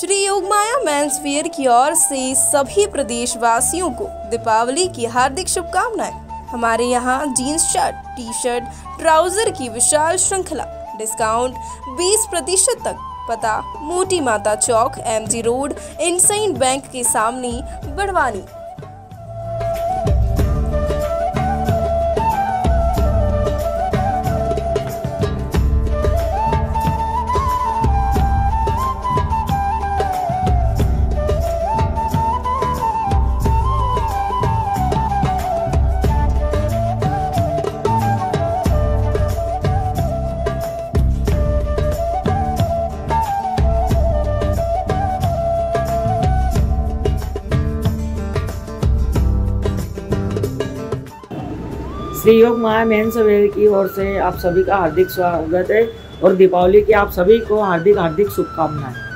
Shri Yogmaya mains की ओर से सभी प्रदेशवासियों को दीपावली की हार्दिक शुभकामनाएँ। हमारे यहाँ jeans shirt T shirt trouser की विशाल श्रृंखला, डिस्काउंट 20 प्रतिशत तक। पता, मोटी माता चौक एमजी रोड इंसाइन बैंक के सामने बड़वानी। श्री योग माया मेन सवेर की ओर से आप सभी का हार्दिक स्वागत है और दीपावली की आप सभी को हार्दिक हार्दिक शुभकामनाएँ।